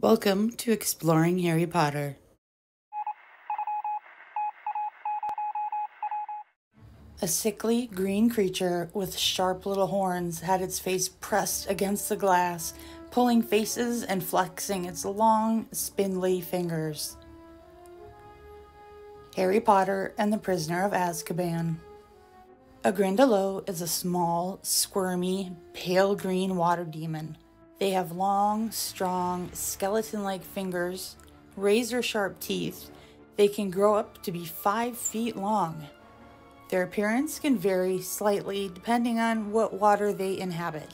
Welcome to Exploring Harry Potter. A sickly green creature with sharp little horns had its face pressed against the glass, pulling faces and flexing its long, spindly fingers. Harry Potter and the Prisoner of Azkaban. A Grindylow is a small, squirmy, pale green water demon. They have long, strong, skeleton like fingers, razor sharp teeth. They can grow up to be five feet long. Their appearance can vary slightly depending on what water they inhabit.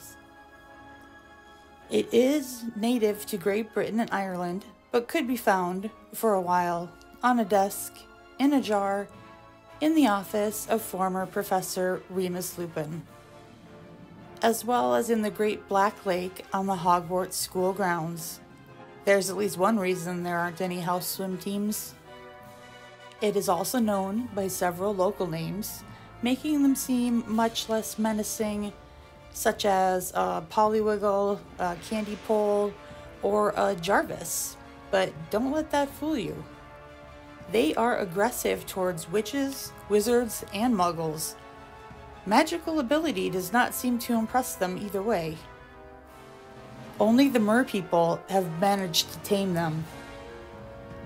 It is native to Great Britain and Ireland, but could be found, for a while, on a desk, in a jar, in the office of former Professor Remus Lupin, as well as in the Great Black Lake on the Hogwarts school grounds. There's at least one reason there aren't any house swim teams. It is also known by several local names, making them seem much less menacing, such as a Poliwhirl, a Candy Pole, or a Jarvis. But don't let that fool you. They are aggressive towards witches, wizards, and muggles. Magical ability does not seem to impress them either way. Only the mer people have managed to tame them.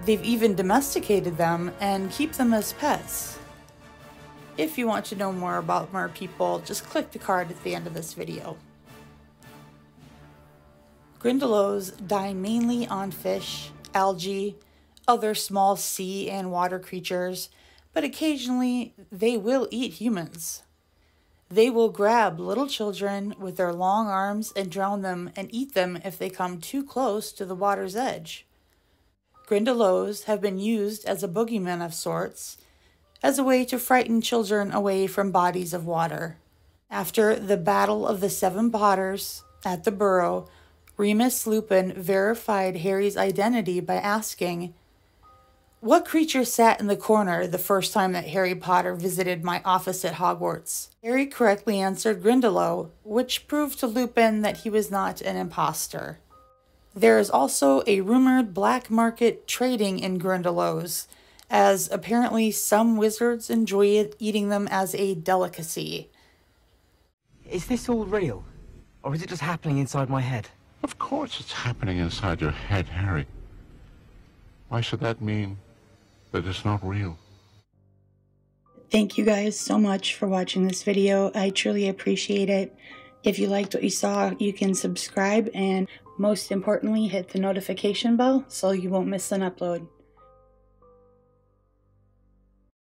They've even domesticated them and keep them as pets. If you want to know more about mer people, just click the card at the end of this video. Grindylows dine mainly on fish, algae, other small sea and water creatures, but occasionally they will eat humans. They will grab little children with their long arms and drown them and eat them if they come too close to the water's edge. Grindylows have been used as a boogeyman of sorts, as a way to frighten children away from bodies of water. After the Battle of the Seven Potters at the Burrow, Remus Lupin verified Harry's identity by asking, what creature sat in the corner the first time that Harry Potter visited my office at Hogwarts? Harry correctly answered Grindylow, which proved to Lupin that he was not an impostor. There is also a rumored black market trading in Grindylows, as apparently some wizards enjoy eating them as a delicacy. Is this all real? Or is it just happening inside my head? Of course it's happening inside your head, Harry. Why should that mean that it's not real. Thank you guys so much for watching this video. I truly appreciate it. If you liked what you saw, you can subscribe and most importantly, hit the notification bell so you won't miss an upload.